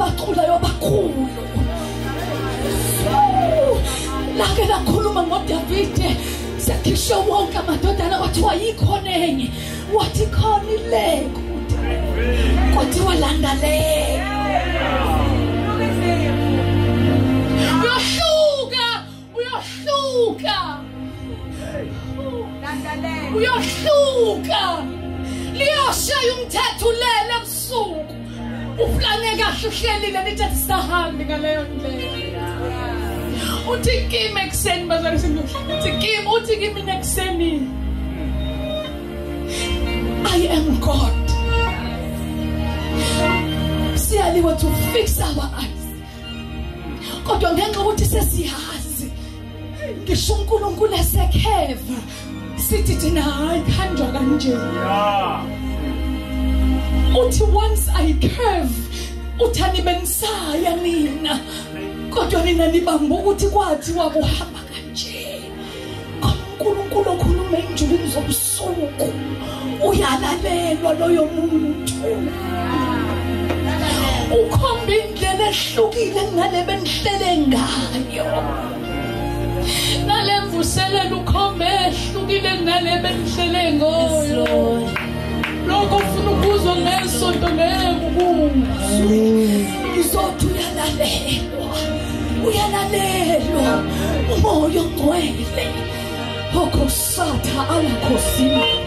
wacula abakhulu lake lakhuluma ngodavide. Sekhishe wonke amadodana kwathiwa yikhona enye wathi khona ile kwathiwa landa leyo uyohluka uyohluka uyahluka. Liyashaya umthetho ulele ebusuku uflane kahle uhlelile lithi asisahambi ngaleyo ndlela. Uthi kimi ekuseni bazali uthi kimi uthi kimi nekuseni I am God. Siyaliwe to fix our eyes. Kodwa ngenxa ukuthi sesiyazi ngisho uNkulunkulu esekheva sithi thina hayi khanjwa kanje uthi once i curve uthani benisaya nina. Kodwa nina nibamba ukuthi kwathi wakuhamba kanje uNkulunkulu okhuluma enjulini zobusuku uyalalelwa loyo muntu. Ukhomba indlela ehlukile ngale benihlele ngayo. Nale mvuselelo ukhomba ehlukile ngale benihlele ngayo lokho ufuna ukuzwa ngesonto ngekuzwe izothi uyalalelwa uyalalelwa umoya ongcwele. Okosatha alakhosina uyala